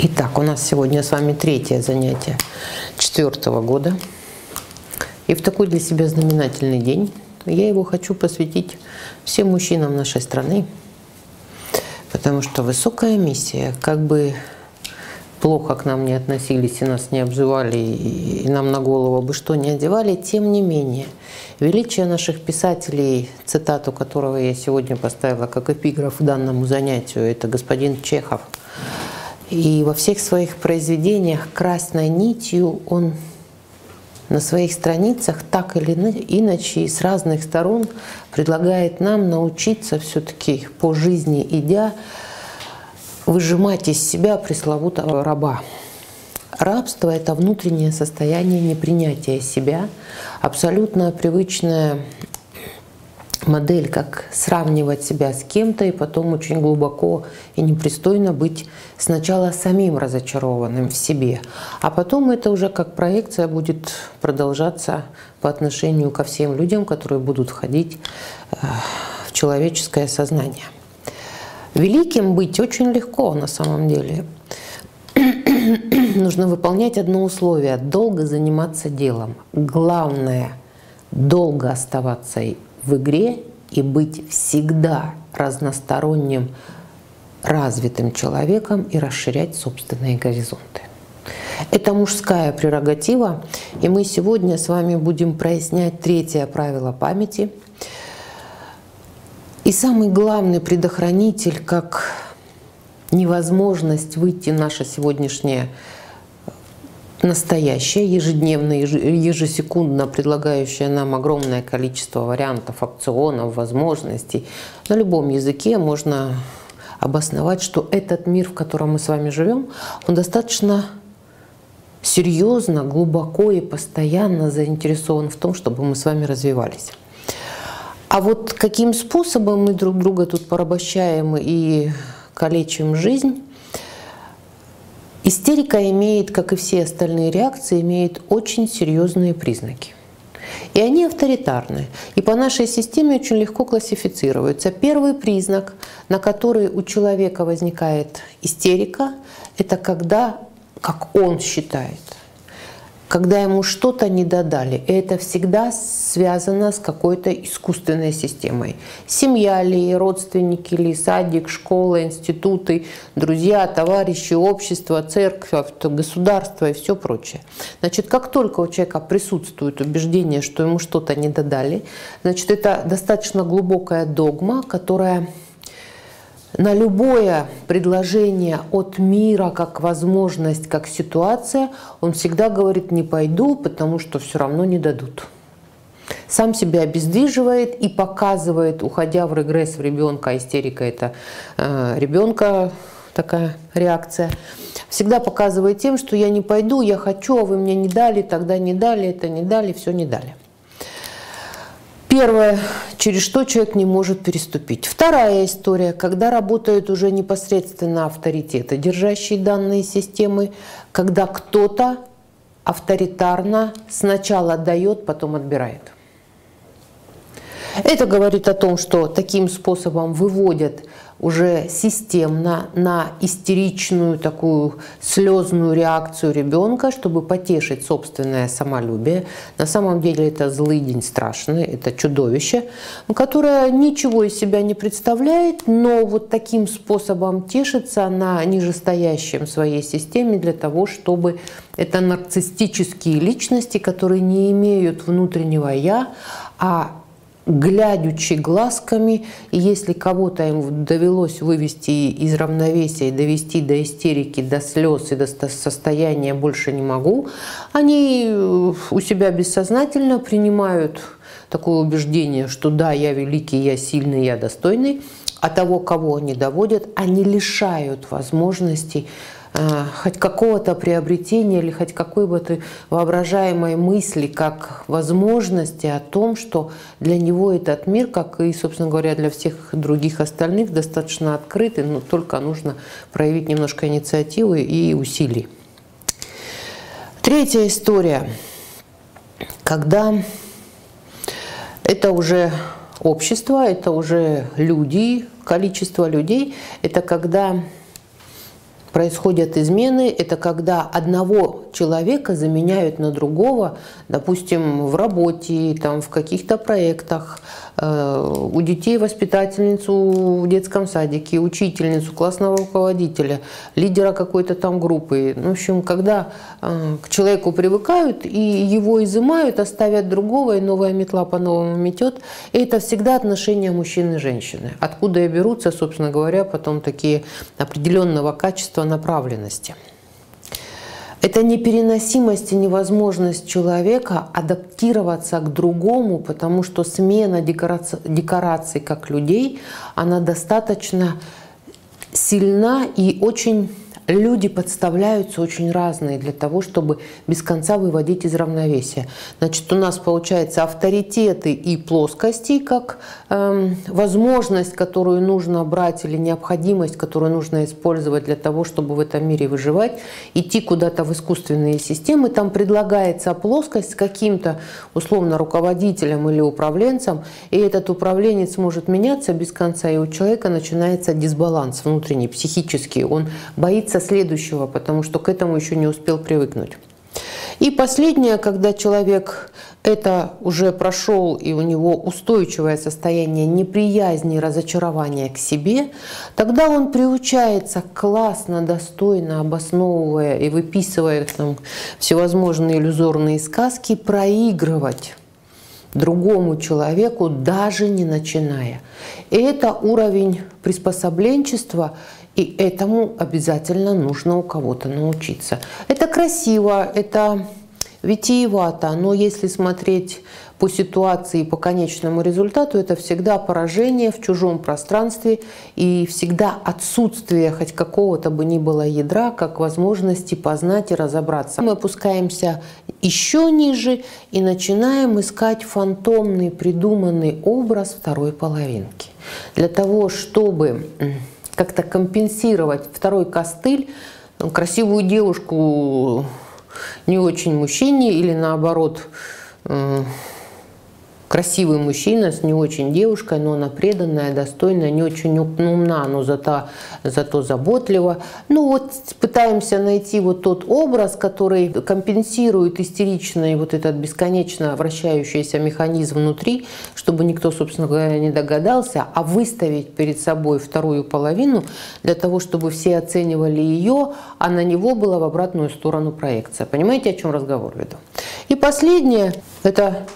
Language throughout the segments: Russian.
Итак, у нас сегодня с вами третье занятие четвертого года. И в такой для себя знаменательный день я его хочу посвятить всем мужчинам нашей страны, потому что высокая миссия, как бы плохо к нам не относились и нас не обзывали, и нам на голову бы что не одевали, тем не менее, величие наших писателей, цитату которого я сегодня поставила как эпиграф данному занятию, это господин Чехов. И во всех своих произведениях красной нитью он на своих страницах так или иначе с разных сторон предлагает нам научиться все-таки по жизни идя выжимать из себя пресловутого раба. Рабство – это внутреннее состояние непринятия себя, абсолютно привычная модель, как сравнивать себя с кем-то и потом очень глубоко и непристойно быть сначала самим разочарованным в себе, а потом это уже как проекция будет продолжаться по отношению ко всем людям, которые будут входить э, в человеческое сознание. Великим быть очень легко на самом деле. Нужно выполнять одно условие – долго заниматься делом. Главное – долго оставаться в игре и быть всегда разносторонним, развитым человеком и расширять собственные горизонты. Это мужская прерогатива, и мы сегодня с вами будем прояснять третье правило памяти – и самый главный предохранитель, как невозможность выйти наше сегодняшнее настоящее, ежедневное, ежесекундно предлагающее нам огромное количество вариантов, опционов, возможностей. На любом языке можно обосновать, что этот мир, в котором мы с вами живем, он достаточно серьезно, глубоко и постоянно заинтересован в том, чтобы мы с вами развивались. А вот каким способом мы друг друга тут порабощаем и калечим жизнь, истерика имеет, как и все остальные реакции, имеет очень серьезные признаки. И они авторитарны. И по нашей системе очень легко классифицируются. Первый признак, на который у человека возникает истерика, это когда, как он считает, когда ему что-то не додали. И это всегда связано с какой-то искусственной системой. Семья ли, родственники ли, садик, школа, институты, друзья, товарищи, общество, церковь, государство и все прочее. Значит, как только у человека присутствует убеждение, что ему что-то не додали, значит, это достаточно глубокая догма, которая на любое предложение от мира как возможность, как ситуация, он всегда говорит «не пойду, потому что все равно не дадут». Сам себя обездвиживает и показывает, уходя в регресс в ребенка, истерика это э, ребенка, такая реакция, всегда показывает тем, что я не пойду, я хочу, а вы мне не дали, тогда не дали, это не дали, все не дали. Первое, через что человек не может переступить. Вторая история, когда работают уже непосредственно авторитеты, держащие данные системы, когда кто-то авторитарно сначала дает, потом отбирает. Это говорит о том, что таким способом выводят уже системно на истеричную такую слезную реакцию ребенка, чтобы потешить собственное самолюбие. На самом деле это злый день страшный, это чудовище, которое ничего из себя не представляет, но вот таким способом тешится на нижестоящем своей системе для того, чтобы это нарциссические личности, которые не имеют внутреннего «я», а глядячи глазками, и если кого-то им довелось вывести из равновесия, довести до истерики, до слез и до состояния «больше не могу», они э, у себя бессознательно принимают такое убеждение, что да, я великий, я сильный, я достойный, а того, кого они доводят, они лишают возможностей хоть какого-то приобретения или хоть какой-то воображаемой мысли, как возможности о том, что для него этот мир, как и, собственно говоря, для всех других остальных, достаточно открытый, но только нужно проявить немножко инициативы и усилий. Третья история, когда это уже общество, это уже люди, количество людей, это когда происходят измены, это когда одного человека заменяют на другого, допустим, в работе, там, в каких-то проектах, э, у детей воспитательницу в детском садике, учительницу, классного руководителя, лидера какой-то там группы. Ну, в общем, когда э, к человеку привыкают и его изымают, оставят другого, и новая метла по-новому метет, это всегда отношения мужчины и женщины. Откуда и берутся, собственно говоря, потом такие определенного качества направленности. Это непереносимость и невозможность человека адаптироваться к другому, потому что смена декораций, декораций как людей, она достаточно сильна и очень люди подставляются очень разные для того, чтобы без конца выводить из равновесия. Значит, у нас получается авторитеты и плоскости, как э, возможность, которую нужно брать, или необходимость, которую нужно использовать для того, чтобы в этом мире выживать, идти куда-то в искусственные системы. Там предлагается плоскость каким-то условно руководителем или управленцем, и этот управленец может меняться без конца, и у человека начинается дисбаланс внутренний, психический. Он боится боится следующего, потому что к этому еще не успел привыкнуть. И последнее, когда человек это уже прошел, и у него устойчивое состояние неприязни, разочарования к себе, тогда он приучается классно, достойно, обосновывая и выписывая там всевозможные иллюзорные сказки, проигрывать другому человеку, даже не начиная. И это уровень приспособленчества – и этому обязательно нужно у кого-то научиться. Это красиво, это витиевато, но если смотреть по ситуации, по конечному результату, это всегда поражение в чужом пространстве и всегда отсутствие хоть какого-то бы ни было ядра, как возможности познать и разобраться. Мы опускаемся еще ниже и начинаем искать фантомный придуманный образ второй половинки. Для того, чтобы как-то компенсировать второй костыль, красивую девушку не очень мужчине или наоборот красивый мужчина с не очень девушкой, но она преданная, достойная, не очень умна, но зато, зато заботлива. Ну вот пытаемся найти вот тот образ, который компенсирует истеричный вот этот бесконечно вращающийся механизм внутри, чтобы никто, собственно говоря, не догадался, а выставить перед собой вторую половину для того, чтобы все оценивали ее, а на него была в обратную сторону проекция. Понимаете, о чем разговор веду? И последнее – это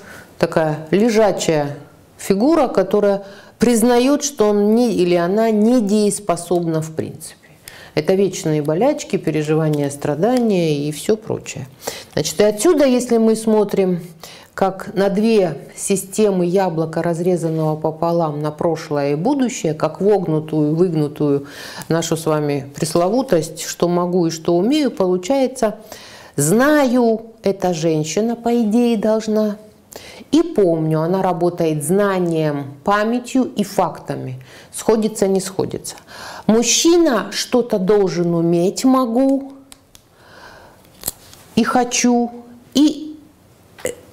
такая лежачая фигура, которая признает, что он не, или она недееспособна в принципе. Это вечные болячки, переживания, страдания и все прочее. Значит, и отсюда, если мы смотрим как на две системы яблока, разрезанного пополам на прошлое и будущее, как вогнутую, выгнутую нашу с вами пресловутость, что могу и что умею, получается, знаю, эта женщина, по идее, должна и помню, она работает знанием, памятью и фактами. Сходится, не сходится. Мужчина что-то должен уметь, могу и хочу, и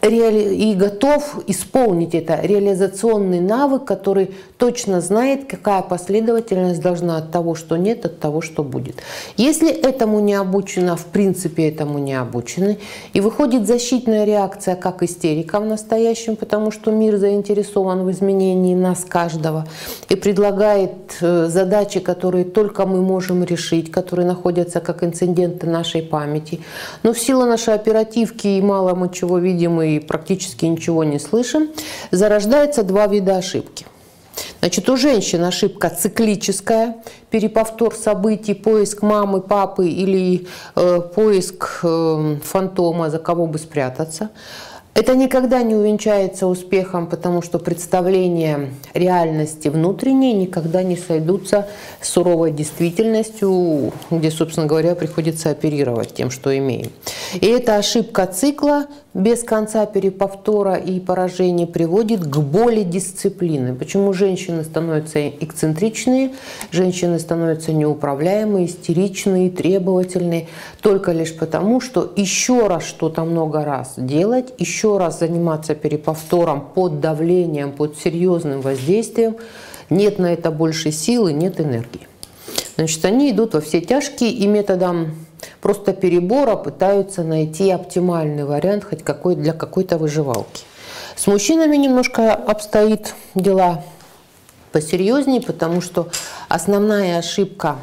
и готов исполнить это. Реализационный навык, который точно знает, какая последовательность должна от того, что нет, от того, что будет. Если этому не обучено, в принципе этому не обучены, и выходит защитная реакция, как истерика в настоящем, потому что мир заинтересован в изменении нас каждого и предлагает э, задачи, которые только мы можем решить, которые находятся как инциденты нашей памяти. Но в силу нашей оперативки и мало мы чего видим и и практически ничего не слышим, зарождается два вида ошибки. Значит, у женщин ошибка циклическая, переповтор событий, поиск мамы, папы или э, поиск э, фантома, за кого бы спрятаться. Это никогда не увенчается успехом, потому что представления реальности внутренней никогда не сойдутся с суровой действительностью, где, собственно говоря, приходится оперировать тем, что имеем. И эта ошибка цикла без конца переповтора и поражений приводит к боли дисциплины. Почему женщины становятся эксцентричные, женщины становятся неуправляемые, истеричные, требовательные, только лишь потому, что еще раз что-то много раз делать, еще раз заниматься переповтором под давлением, под серьезным воздействием, нет на это больше силы, нет энергии. Значит, они идут во все тяжкие и методом просто перебора пытаются найти оптимальный вариант хоть какой, для какой-то выживалки. С мужчинами немножко обстоит дела посерьезнее, потому что основная ошибка,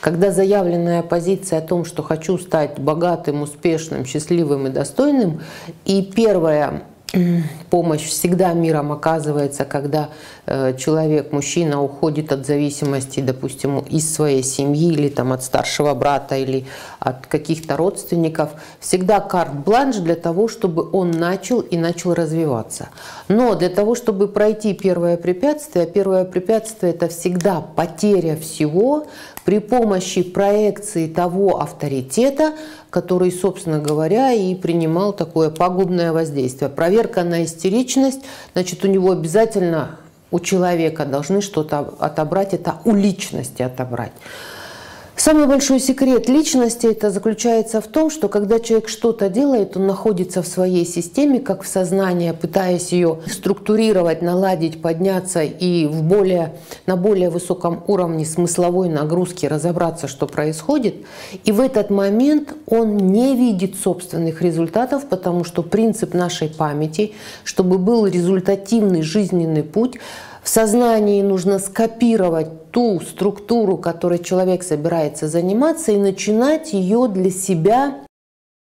когда заявленная позиция о том, что хочу стать богатым, успешным, счастливым и достойным, и первая помощь всегда миром оказывается, когда э, человек, мужчина уходит от зависимости, допустим, из своей семьи или там от старшего брата или от каких-то родственников. Всегда карт-бланш для того, чтобы он начал и начал развиваться. Но для того, чтобы пройти первое препятствие, первое препятствие это всегда потеря всего при помощи проекции того авторитета, который, собственно говоря, и принимал такое пагубное воздействие. Проверка на истеричность, значит, у него обязательно у человека должны что-то отобрать, это у личности отобрать. Самый большой секрет личности это заключается в том, что когда человек что-то делает, он находится в своей системе, как в сознании, пытаясь ее структурировать, наладить, подняться и в более, на более высоком уровне смысловой нагрузки разобраться, что происходит. И в этот момент он не видит собственных результатов, потому что принцип нашей памяти, чтобы был результативный жизненный путь, в сознании нужно скопировать ту структуру, которой человек собирается заниматься, и начинать ее для себя